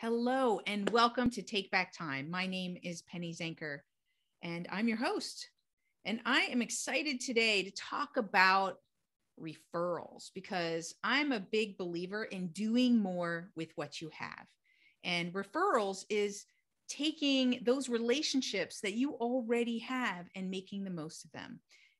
Hello, and welcome to Take Back Time. My name is Penny Zenker and I'm your host. And I am excited today to talk about referrals because I'm a big believer in doing more with what you have. And referrals is taking those relationships that you already have and making the most of them.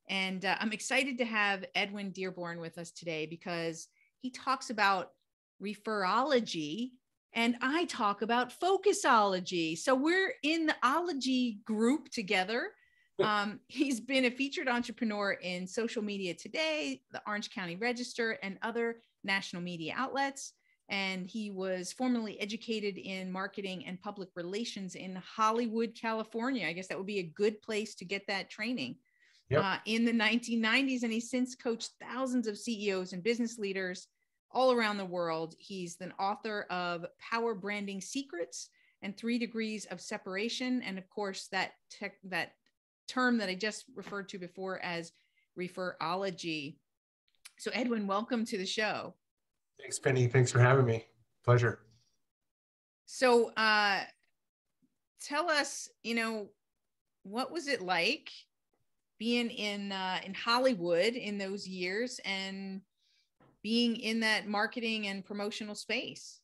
And uh, I'm excited to have Edwin Dearborn with us today because he talks about referology and I talk about focusology. So we're in the ology group together. Um, he's been a featured entrepreneur in social media today, the Orange County Register, and other national media outlets. And he was formerly educated in marketing and public relations in Hollywood, California. I guess that would be a good place to get that training. Yep. Uh, in the 1990s, and he's since coached thousands of CEOs and business leaders all around the world. He's an author of Power Branding Secrets and Three Degrees of Separation, and of course that tech, that term that I just referred to before as referology. So, Edwin, welcome to the show. Thanks, Penny. Thanks for having me. Pleasure. So, uh, tell us, you know, what was it like being in uh, in Hollywood in those years, and being in that marketing and promotional space?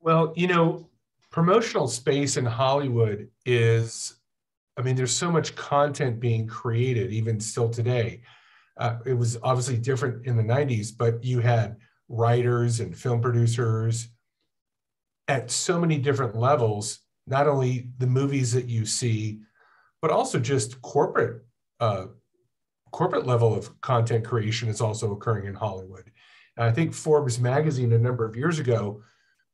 Well, you know, promotional space in Hollywood is, I mean, there's so much content being created, even still today. Uh, it was obviously different in the 90s, but you had writers and film producers at so many different levels, not only the movies that you see, but also just corporate uh, corporate level of content creation is also occurring in Hollywood. And I think Forbes magazine a number of years ago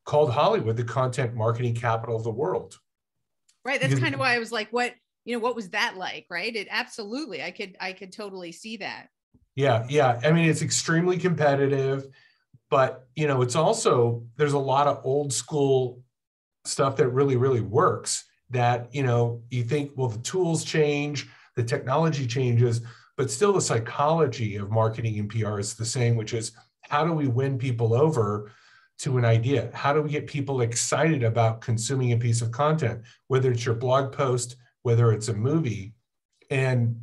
called Hollywood the content marketing capital of the world. Right. That's kind of why I was like, what, you know, what was that like? Right. It absolutely, I could, I could totally see that. Yeah. Yeah. I mean, it's extremely competitive, but, you know, it's also, there's a lot of old school stuff that really, really works that, you know, you think, well, the tools change, the technology changes, but still the psychology of marketing and PR is the same, which is how do we win people over to an idea? How do we get people excited about consuming a piece of content, whether it's your blog post, whether it's a movie? And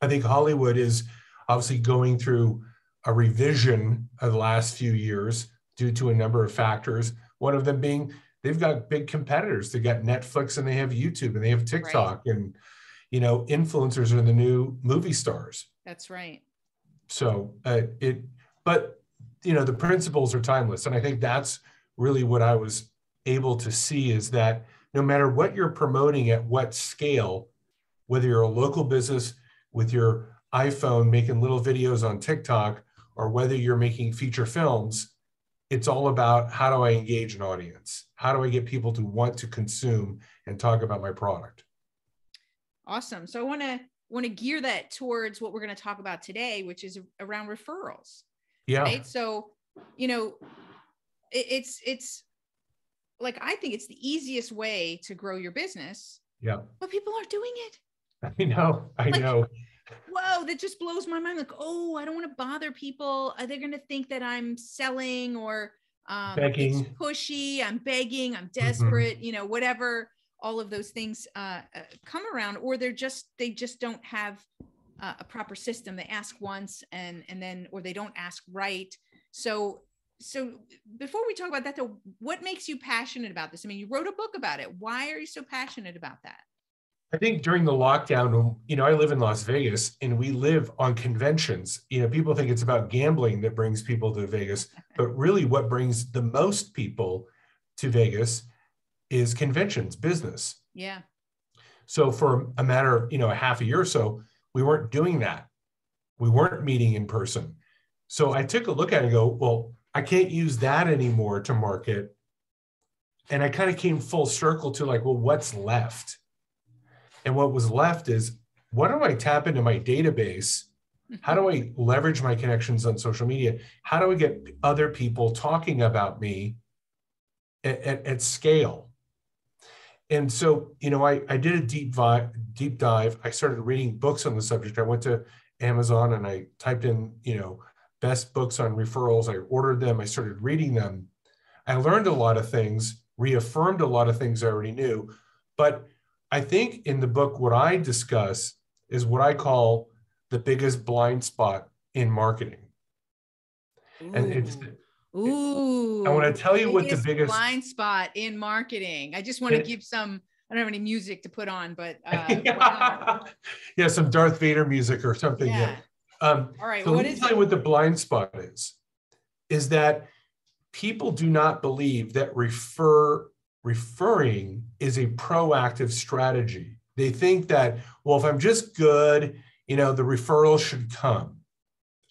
I think Hollywood is obviously going through a revision of the last few years due to a number of factors. One of them being they've got big competitors. They've got Netflix and they have YouTube and they have TikTok right. and you know influencers are the new movie stars. That's right. So uh, it but you know the principles are timeless and i think that's really what i was able to see is that no matter what you're promoting at what scale whether you're a local business with your iphone making little videos on tiktok or whether you're making feature films it's all about how do i engage an audience how do i get people to want to consume and talk about my product awesome so i want to want to gear that towards what we're going to talk about today which is around referrals yeah. Right. So, you know, it, it's, it's like, I think it's the easiest way to grow your business. Yeah. But people aren't doing it. I know. I like, know. Whoa, that just blows my mind. Like, oh, I don't want to bother people. Are they going to think that I'm selling or um, begging. pushy? I'm begging. I'm mm-hmm. desperate. Mm-hmm. You know, whatever. All of those things uh, uh, come around, or they're just they just don't have uh, a proper system. They ask once and and then or they don't ask right. So so before we talk about that though, what makes you passionate about this? I mean, you wrote a book about it. Why are you so passionate about that? I think during the lockdown, you know, I live in Las Vegas and we live on conventions. You know, people think it's about gambling that brings people to Vegas, but really what brings the most people to Vegas is conventions, business. Yeah. So for a matter of, you know, a half a year or so, we weren't doing that. We weren't meeting in person. So I took a look at it and go, well, I can't use that anymore to market. And I kind of came full circle to like, well, what's left? And what was left is what do I tap into my database? How do I leverage my connections on social media? How do I get other people talking about me at, at, at scale? And so you know I, I did a deep vi- deep dive i started reading books on the subject i went to amazon and i typed in you know best books on referrals i ordered them i started reading them i learned a lot of things reaffirmed a lot of things I already knew. But I think in the book, what I discuss is what I call the biggest blind spot in marketing. Ooh. And it's mm. Ooh. I want to tell you what the biggest blind spot in marketing. I just want to give some I don't have any music to put on, but uh, yeah, some Darth Vader music or something. Yeah. yeah. Um, All right. So what let me tell you what the blind spot is. Is that people do not believe that refer referring is a proactive strategy. They think that well, if I'm just good, you know, the referral should come,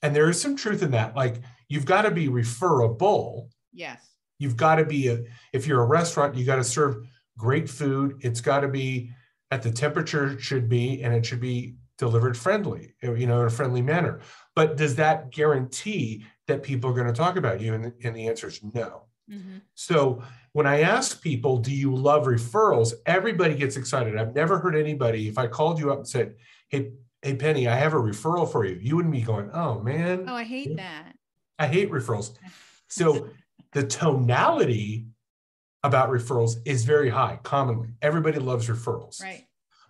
and there is some truth in that. Like you've got to be referable. Yes. You've got to be a. If you're a restaurant, you got to serve great food. It's got to be at the temperature it should be, and it should be delivered friendly, you know, in a friendly manner. But does that guarantee that people are going to talk about you? And the, and the answer is no. Mm-hmm. So when I ask people, do you love referrals? Everybody gets excited. I've never heard anybody, if I called you up and said, hey, hey, Penny, I have a referral for you, you wouldn't be going, oh man. Oh, I hate that. I hate referrals. So the tonality about referrals is very high commonly. Everybody loves referrals. Right.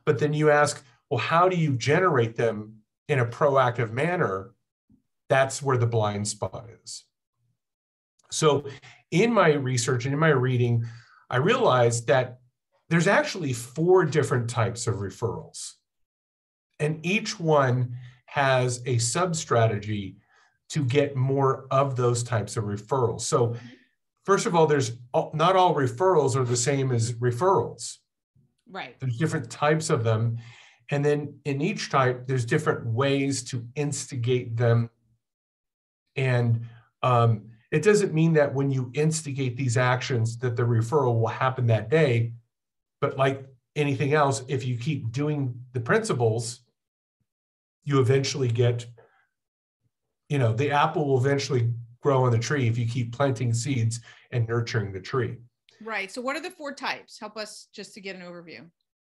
But then you ask, well, how do you generate them in a proactive manner? That's where the blind spot is. So, in my research and in my reading, I realized that there's actually four different types of referrals. And each one has a sub strategy to get more of those types of referrals. So, first of all, there's not all referrals are the same as referrals. Right. There's different types of them. And then in each type, there's different ways to instigate them. And um, it doesn't mean that when you instigate these actions that the referral will happen that day. But like anything else, if you keep doing the principles, you eventually get, you know, the apple will eventually grow on the tree if you keep planting seeds and nurturing the tree. Right. So, what are the four types? Help us just to get an overview.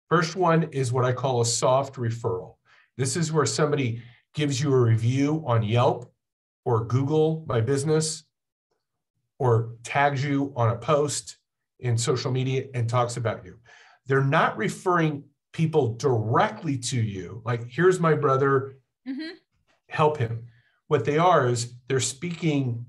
First one is what I call a soft referral. This is where somebody gives you a review on Yelp or Google My Business or tags you on a post in social media and talks about you. They're not referring people directly to you, like, here's my brother, mm-hmm. help him. What they are is they're speaking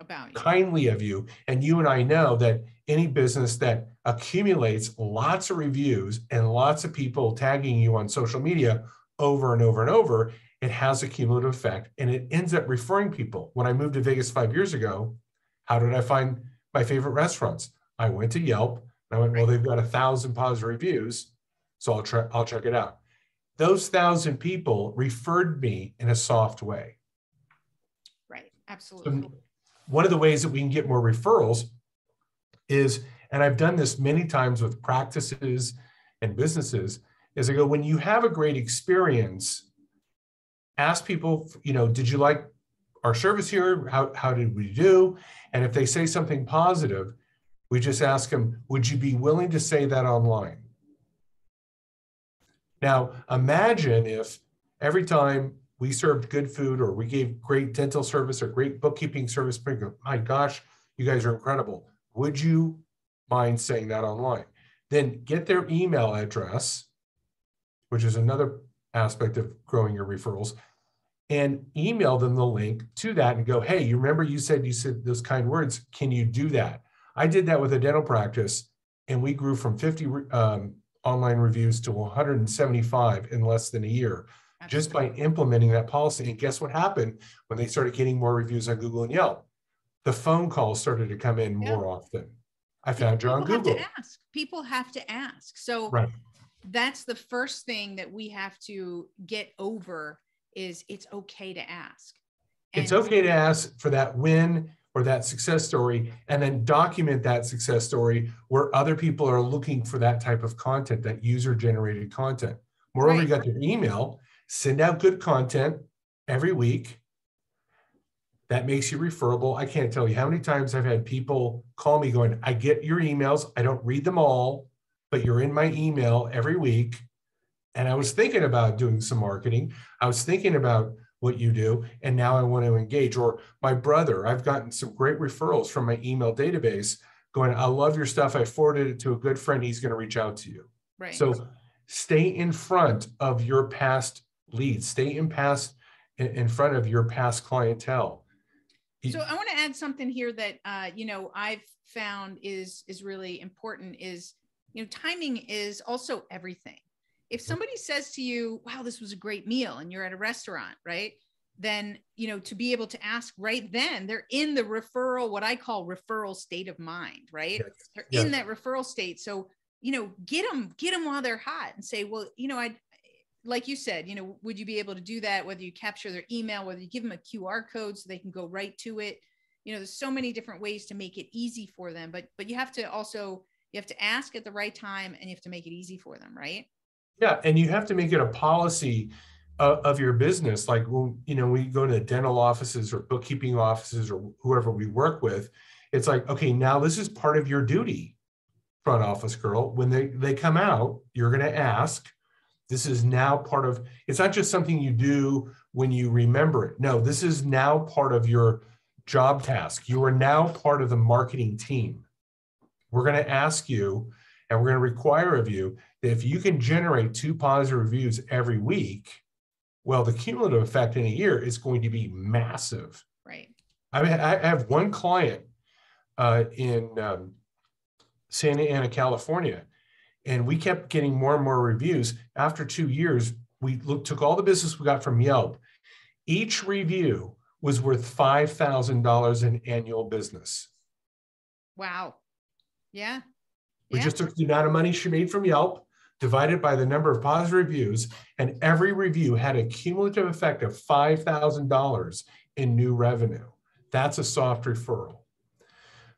about you. kindly of you. And you and I know that any business that accumulates lots of reviews and lots of people tagging you on social media over and over and over, it has a cumulative effect and it ends up referring people. When I moved to Vegas five years ago, how did I find my favorite restaurants? I went to Yelp and I went, well, they've got a thousand positive reviews. So I'll try, I'll check it out. Those thousand people referred me in a soft way. Absolutely. So one of the ways that we can get more referrals is, and I've done this many times with practices and businesses, is I go, when you have a great experience, ask people, you know, did you like our service here? How, how did we do? And if they say something positive, we just ask them, would you be willing to say that online? Now, imagine if every time we served good food or we gave great dental service or great bookkeeping service. My gosh, you guys are incredible. Would you mind saying that online? Then get their email address, which is another aspect of growing your referrals, and email them the link to that and go, hey, you remember you said you said those kind words. Can you do that? I did that with a dental practice, and we grew from 50 um, online reviews to 175 in less than a year just by implementing that policy. And guess what happened when they started getting more reviews on Google and Yelp? The phone calls started to come in yeah. more often. I found you on Google. Have to ask. People have to ask. So right. that's the first thing that we have to get over is it's okay to ask. And it's okay to ask for that win or that success story and then document that success story where other people are looking for that type of content, that user generated content. Moreover, right. you got their email send out good content every week. That makes you referable. I can't tell you how many times I've had people call me going, I get your emails. I don't read them all, but you're in my email every week. And I was thinking about doing some marketing. I was thinking about what you do, and now I want to engage. Or my brother, I've gotten some great referrals from my email database going, I love your stuff. I forwarded it to a good friend. He's going to reach out to you. Right. So stay in front of your past leads, stay in past in front of your past clientele. So I want to add something here that uh, you know I've found is is really important is you know timing is also everything. If somebody says to you, "Wow, this was a great meal," and you're at a restaurant, right? Then you know to be able to ask right then, they're in the referral, what I call referral state of mind, right? Yes. They're yes. in that referral state. So you know, get them, get them while they're hot, and say, "Well, you know, I like you said, you know, would you be able to do that? Whether you capture their email, whether you give them a QR code so they can go right to it. You know, there's so many different ways to make it easy for them, but but you have to also you have to ask at the right time and you have to make it easy for them, right? Yeah, and you have to make it a policy of, of your business. Like when you know we go to dental offices or bookkeeping offices or whoever we work with, it's like okay, now this is part of your duty, front office girl. When they they come out, you're going to ask this is now part of, it's not just something you do when you remember it. No, this is now part of your job task. You are now part of the marketing team. We're going to ask you and we're going to require of you that if you can generate two positive reviews every week, well, the cumulative effect in a year is going to be massive. Right. I mean, I have one client uh, in um, Santa Ana, California, and we kept getting more and more reviews. After two years, we look, took all the business we got from Yelp. Each review was worth $5,000 in annual business. Wow. Yeah. We yeah. just took the amount of money she made from Yelp, divided by the number of positive reviews, and every review had a cumulative effect of $5,000 in new revenue. That's a soft referral.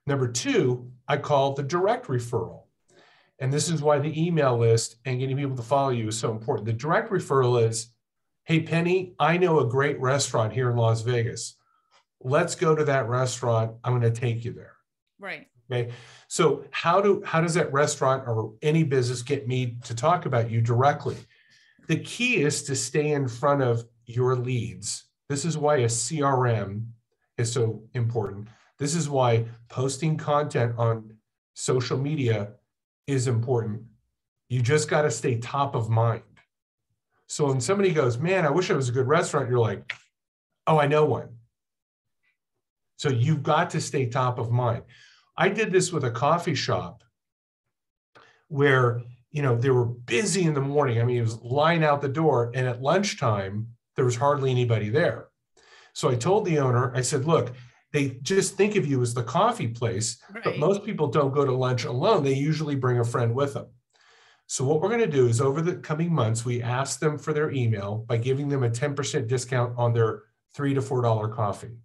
Number two, I call the direct referral. And this is why the email list and getting people to follow you is so important. The direct referral is, hey, Penny, I know a great restaurant here in Las Vegas. Let's go to that restaurant. I'm going to take you there. Right. Okay. So how do how does that restaurant or any business get me to talk about you directly? The key is to stay in front of your leads. This is why a CRM is so important. This is why posting content on social media is important. You just got to stay top of mind. So when somebody goes, man, I wish it was a good restaurant, you're like, oh, I know one. So you've got to stay top of mind. I did this with a coffee shop where, you know, they were busy in the morning. I mean, it was line out the door. And at lunchtime, there was hardly anybody there. So I told the owner, I said, look, they just think of you as the coffee place, right. but most people don't go to lunch alone. They usually bring a friend with them. So what we're going to do is over the coming months, we ask them for their email by giving them a 10% discount on their three to four dollar coffee.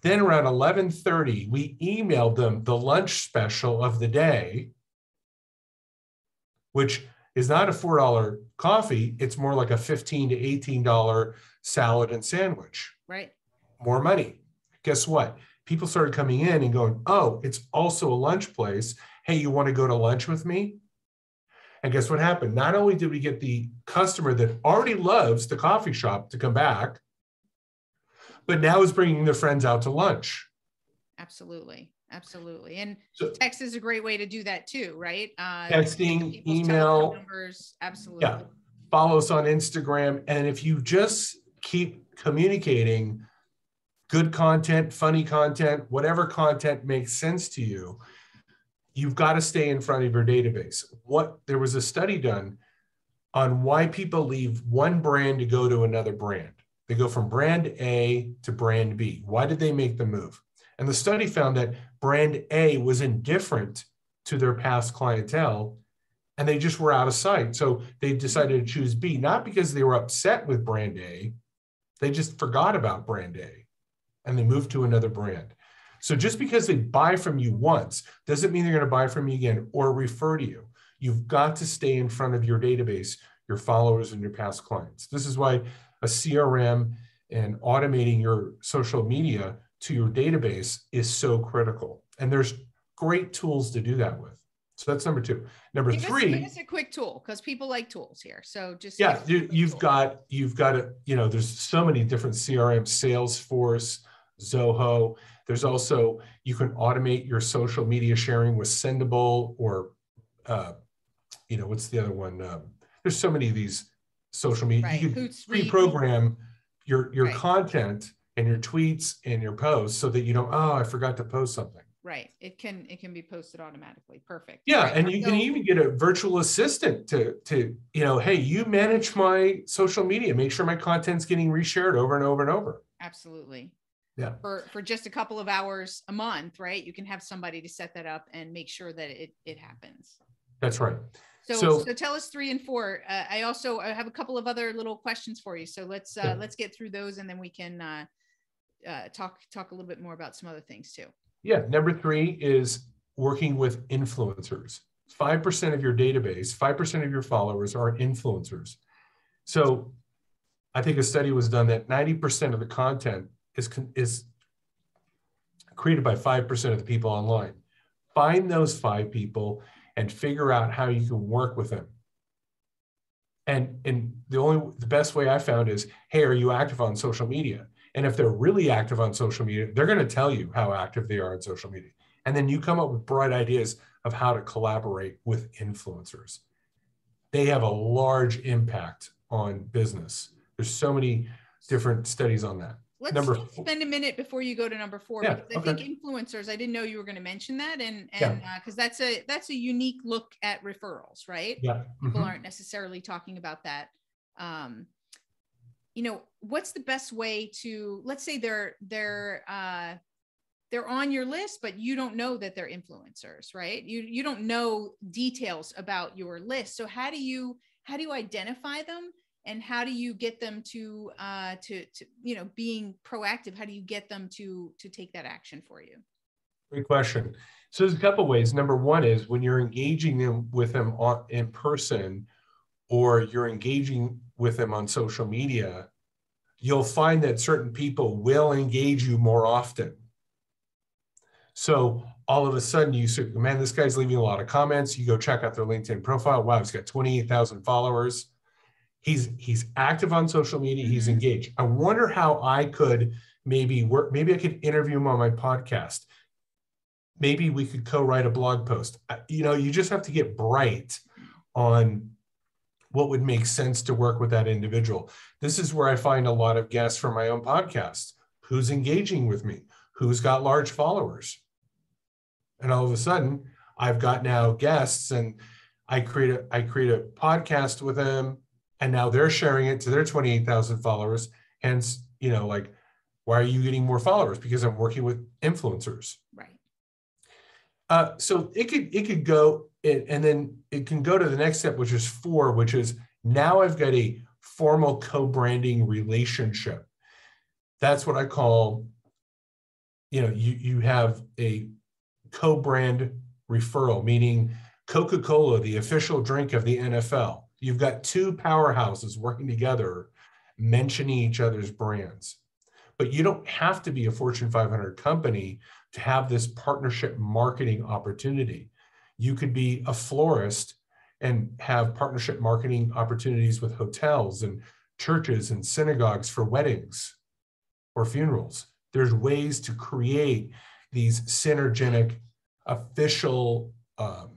Then around 11:30, we emailed them the lunch special of the day, which is not a four dollar coffee. It's more like a 15 to 18 dollar salad and sandwich. Right more money. Guess what? People started coming in and going, oh, it's also a lunch place. Hey, you want to go to lunch with me? And guess what happened? Not only did we get the customer that already loves the coffee shop to come back, but now is bringing their friends out to lunch. Absolutely. Absolutely. And so, text is a great way to do that too, right? Uh, texting, email, numbers. Absolutely. Yeah. Follow us on Instagram. And if you just keep communicating, good content, funny content, whatever content makes sense to you, you've got to stay in front of your database. What there was a study done on why people leave one brand to go to another brand. They go from brand A to brand B. Why did they make the move? And the study found that brand A was indifferent to their past clientele and they just were out of sight. So they decided to choose B, not because they were upset with brand A, they just forgot about brand A and they move to another brand. So just because they buy from you once doesn't mean they're going to buy from you again or refer to you. You've got to stay in front of your database, your followers, and your past clients. This is why a CRM and automating your social media to your database is so critical. And there's great tools to do that with. So that's number two. Number give three. It's a quick tool because people like tools here. So just yeah, you, have got you've got a you know there's so many different CRM, Salesforce, Zoho. There's also, you can automate your social media sharing with Sendible or, uh, you know, what's the other one? Um, there's so many of these social media. Right. You can Hootsuite. pre-program your, your Right. content and your tweets and your posts so that you don't, oh, I forgot to post something. Right. It can it can be posted automatically. Perfect. Yeah, Right. and you can even get a virtual assistant to to you know, hey, you manage my social media, make sure my content's getting reshared over and over and over. absolutely. Yeah. For for just a couple of hours a month, right? You can have somebody to set that up and make sure that it it happens. That's right. So, So- so, tell us three and four. Uh, I also I have a couple of other little questions for you. So let's uh, Yeah. let's get through those, and then we can uh, uh, talk talk a little bit more about some other things too. Yeah. Number three is working with influencers. Five percent of your database, five percent of your followers are influencers. So, I think a study was done that ninety percent of the content is is created by five percent of the people online. Find those five people and figure out how you can work with them. And and the only the best way I found is, hey, are you active on social media? And if they're really active on social media, they're going to tell you how active they are on social media. And then you come up with bright ideas of how to collaborate with influencers. They have a large impact on business. There's so many different studies on that. Let's, Number spend a minute before you go to number four. Yeah, because I think influencers. I didn't know you were going to mention that, and and because that's a that's a unique look at referrals, right? Yeah. people Mhm. aren't necessarily talking about that um you know what's the best way to let's say they're they're uh they're on your list but you don't know that they're influencers right you you don't know details about your list so how do you how do you identify them and how do you get them to uh to to you know being proactive how do you get them to to take that action for you Great question. So there's a couple ways. Number one is when you're engaging them with them on in person, or you're engaging with them on social media, you'll find that certain people will engage you more often. So all of a sudden you say, man, this guy's leaving a lot of comments. You go check out their LinkedIn profile. Wow, he's got 28,000 followers. He's he's active on social media. He's Mhm. engaged. I wonder how I could maybe work. Maybe I could interview him on my podcast maybe we could co-write a blog post you know you just have to get bright on what would make sense to work with that individual this is where i find a lot of guests for my own podcast who's engaging with me who's got large followers and all of a sudden i've got now guests and i create a i create a podcast with them and now they're sharing it to their 28000 followers hence you know like why are you getting more followers because i'm working with influencers right uh, so it could it could go it, and then it can go to the next step, which is four, which is now I've got a formal co-branding relationship. That's what I call, you know, you you have a co-brand referral, meaning Coca-Cola, the official drink of the NFL. You've got two powerhouses working together, mentioning each other's brands. But you don't have to be a Fortune 500 company to have this partnership marketing opportunity. You could be a florist and have partnership marketing opportunities with hotels and churches and synagogues for weddings or funerals. There's ways to create these synergetic official um,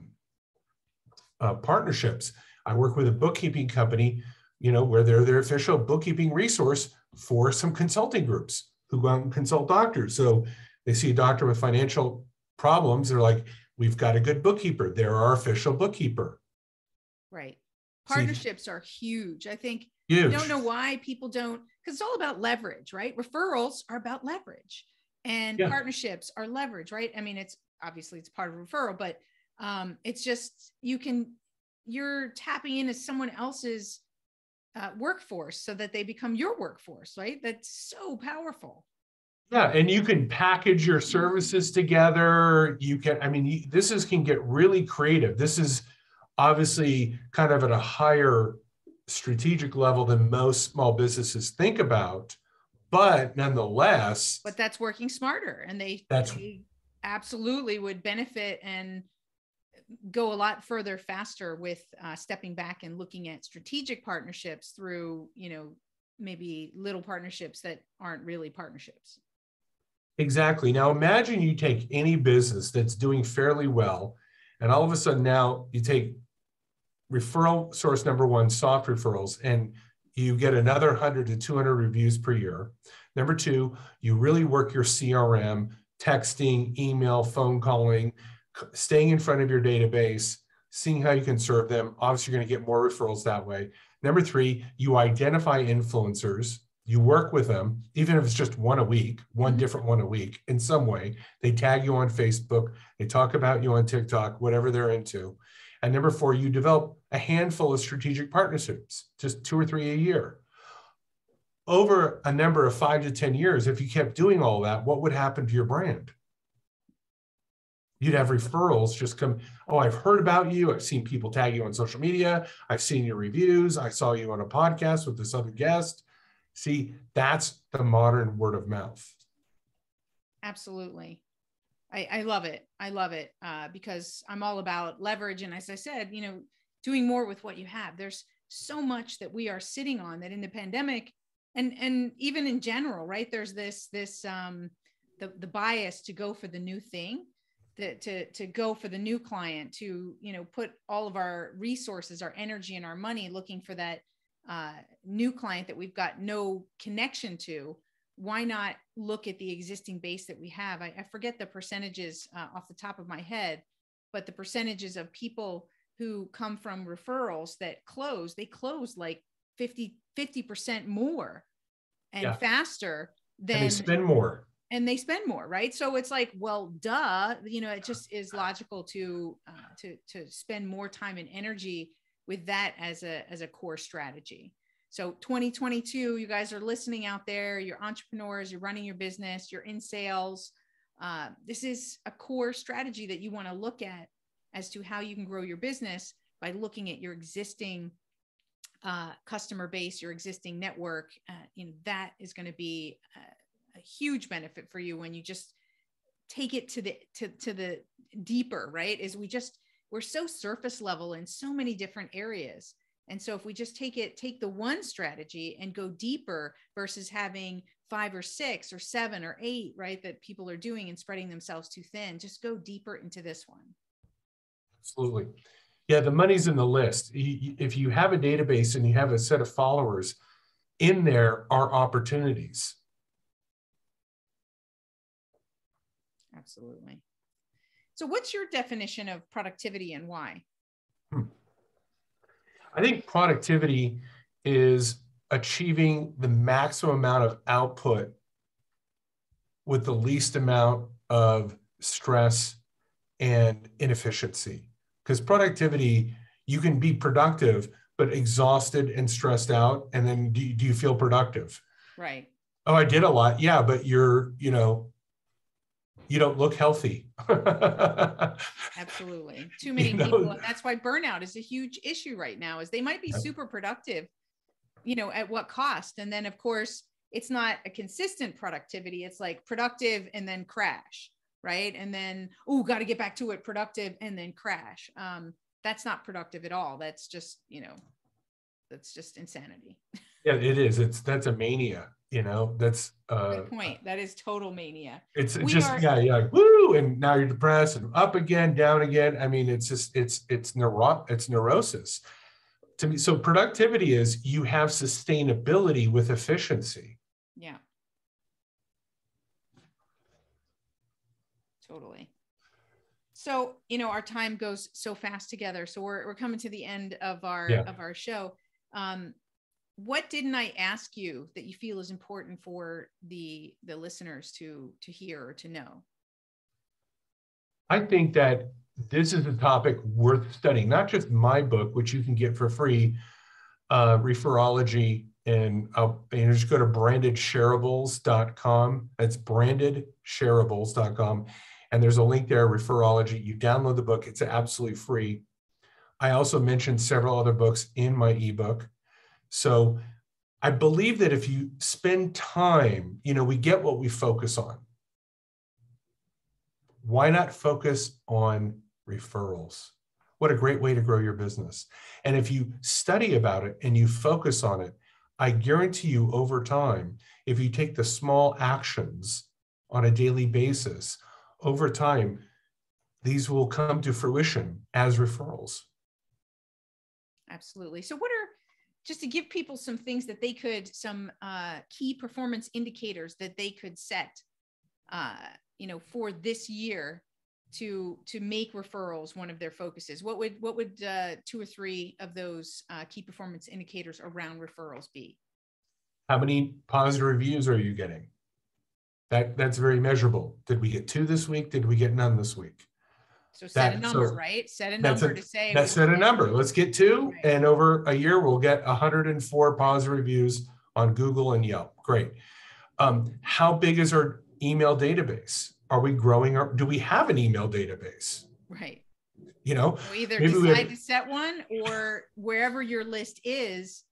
uh, partnerships. I work with a bookkeeping company, you know, where they're their official bookkeeping resource for some consulting groups who go out and consult doctors. So they see a doctor with financial problems. They're like, we've got a good bookkeeper. They're our official bookkeeper. right See- partnerships are huge i think Huge. I don't know why people don't because it's all about leverage, right? Referrals are about leverage and Yeah. partnerships are leverage, right? I mean, it's obviously it's part of referral, but um, it's just you can you're tapping into someone else's uh, workforce so that they become your workforce, right? That's so powerful. Yeah, and you can package your services together. You can, I mean, you- this is can get really creative. This is obviously kind of at a higher strategic level than most small businesses think about, but nonetheless, But that's working smarter, and they, That's- they absolutely would benefit and go a lot further faster with uh, stepping back and looking at strategic partnerships through you know maybe little partnerships that aren't really partnerships Exactly. Now imagine you take any business that's doing fairly well, and all of a sudden now you take referral source number one, soft referrals, and you get another 100 to 200 reviews per year. Number two, you really work your CRM, texting, email, phone calling, staying in front of your database, seeing how you can serve them. Obviously, you're going to get more referrals that way. Number three, you identify influencers you work with them, even if it's just one a week, one mm-hmm. different one a week in some way. They tag you on Facebook, they talk about you on TikTok, whatever they're into. And number four, you develop a handful of strategic partnerships, just two or three a year. Over a number of five to 10 years, if you kept doing all that, what would happen to your brand? You'd have referrals just come. Oh, I've heard about you. I've seen people tag you on social media. I've seen your reviews. I saw you on a podcast with this other guest. See, that's the modern word of mouth. Absolutely. I, I love it. I love it uh, because I'm all about leverage. And as I said, you know, doing more with what you have. There's so much that we are sitting on that in the pandemic and and even in general, right? There's this this um the the bias to go for the new thing, that to to go for the new client, to you know put all of our resources, our energy, and our money looking for that uh, new client that we've got no connection to, why not look at the existing base that we have? I, I forget the percentages uh, off the top of my head, but the percentages of people who come from referrals that close, they close like 50, 50% more and yeah. faster than and they spend more. And they spend more, right? So it's like, well, duh, you know, it just is logical to uh, to to spend more time and energy with that as a as a core strategy. So 2022 you guys are listening out there you're entrepreneurs you're running your business you're in sales. Uh, this is a core strategy that you want to look at as to how you can grow your business by looking at your existing uh, customer base your existing network uh, you know that is going to be a, huge benefit for you when you just take it to the to, to the deeper right? Is we just we're so surface level in so many different areas. And so if we just take it take the one strategy and go deeper versus having five or six or seven or eight right that people are doing and spreading themselves too thin just go deeper into this one. Absolutely. Yeah the money's in the list. If you have a database and you have a set of followers in there are opportunities absolutely so, what's your definition of productivity and why? I think productivity is achieving the maximum amount of output with the least amount of stress and inefficiency. Because productivity, you can be productive, but exhausted and stressed out. And then do, do you feel productive? Right. Oh, I did a lot. Yeah, but you're, you know, you don't look healthy. Absolutely. Too many you know? people. And that's why burnout is a huge issue right now is they might be super productive, you know, at what cost? And then of course it's not a consistent productivity. It's like productive and then crash. Right. And then, oh, got to get back to it, productive and then crash. Um, that's not productive at all. That's just, you know, that's just insanity. Yeah, it is. It's that's a mania you know? That's uh Good point. That is total mania. It's we just are... yeah yeah woo and now you're depressed and up again down again. I mean it's just it's it's neuro it's neurosis. To me so productivity is you have sustainability with efficiency. Yeah. Totally. So you know our time goes so fast together. So we're, we're coming to the end of our yeah. of our show. Um what didn't I ask you that you feel is important for the the listeners to to hear or to know? I think that this is a topic worth studying, not just my book, which you can get for free, uh, referology, and uh, and just go to brandedshareables.com. That's brandedshareables.com. And there's a link there, Referology. You download the book, it's absolutely free. I also mentioned several other books in my ebook. So I believe that if you spend time, you know, we get what we focus on. Why not focus on referrals? What a great way to grow your business. And if you study about it and you focus on it, I guarantee you over time, if you take the small actions on a daily basis, over time, these will come to fruition as referrals. Absolutely. So, what just to give people some things that they could, some uh, key performance indicators that they could set, uh, you know, for this year to to make referrals one of their focuses? What would what would uh, two or three of those uh, key performance indicators around referrals be? How many positive reviews are you getting? That that's very measurable. Did we get two this week? Did we get none this week? So set that, a number, so right? Set a number a, to say. Let's set a number. Let's get two, right. and over a year we'll get 104 positive reviews on Google and Yelp. Great. Um, how big is our email database? Are we growing? Our, do we have an email database? Right. You know, so either decide have, to set one or wherever your list is,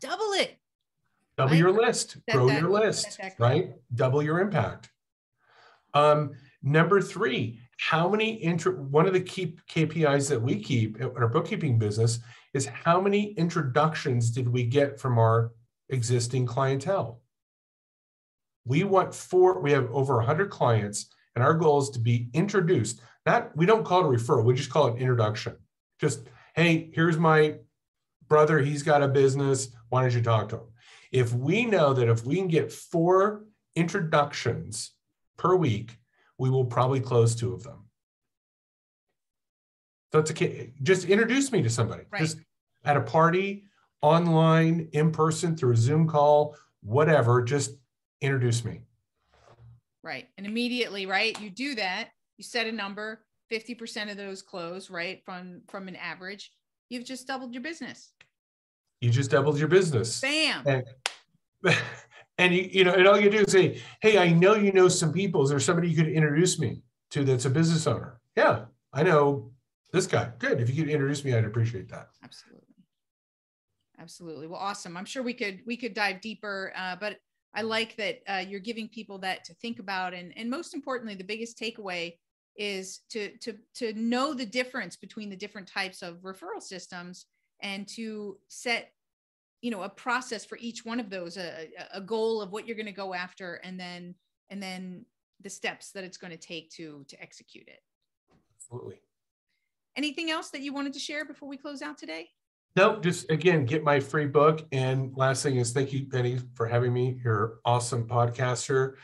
double it. Double right? your list, set grow that, your list, right? Double your impact. Um, number three, how many intro, one of the key KPIs that we keep in our bookkeeping business is how many introductions did we get from our existing clientele? We want four, we have over 100 clients, and our goal is to be introduced. Not, we don't call it a referral, we just call it introduction. Just, hey, here's my brother, he's got a business. Why don't you talk to him? If we know that if we can get four introductions per week, we will probably close two of them. So it's a just introduce me to somebody. Right. Just at a party, online, in person, through a Zoom call, whatever, just introduce me. Right. And immediately, right, you do that, you set a number, 50% of those close, right, from from an average, you've just doubled your business. You just doubled your business. Bam. And, and you, you know, and all you do is say, hey, I know you know some people. Is there somebody you could introduce me to that's a business owner? Yeah, I know this guy. Good. If you could introduce me, I'd appreciate that. Absolutely. Absolutely. Well, awesome. I'm sure we could we could dive deeper, uh, but I like that uh, you're giving people that to think about, and and most importantly, the biggest takeaway is to to to know the difference between the different types of referral systems and to set you know a process for each one of those a, a goal of what you're going to go after and then and then the steps that it's going to take to to execute it. Absolutely. Anything else that you wanted to share before we close out today? No just again get my free book. And last thing is thank you penny for having me you're awesome podcaster.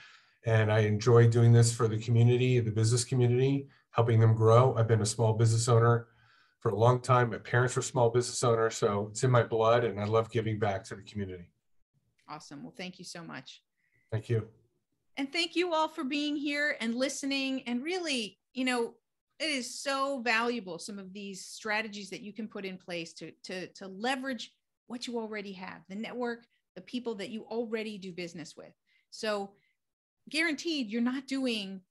And i enjoy doing this for the community the business community helping them grow. I've been a small business owner for a long time. My parents were small business owners, so it's in my blood, and I love giving back to the community. Awesome. Well, thank you so much. Thank you. And thank you all for being here and listening. And really, you know, it is so valuable some of these strategies that you can put in place to to to leverage what you already have, the network, the people that you already do business with. So guaranteed you're not doing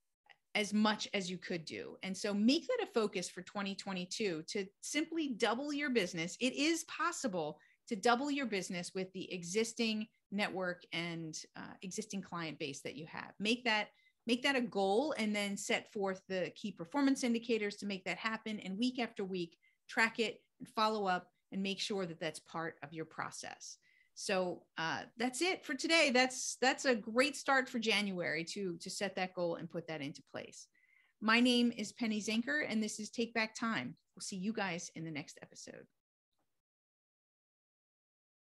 as much as you could do. And so make that a focus for 2022 to simply double your business. It is possible to double your business with the existing network and uh, existing client base that you have. Make that make that a goal and then set forth the key performance indicators to make that happen and week after week track it and follow up and make sure that that's part of your process. So uh, that's it for today. That's that's a great start for January to to set that goal and put that into place. My name is Penny Zenker, and this is Take Back Time. We'll see you guys in the next episode.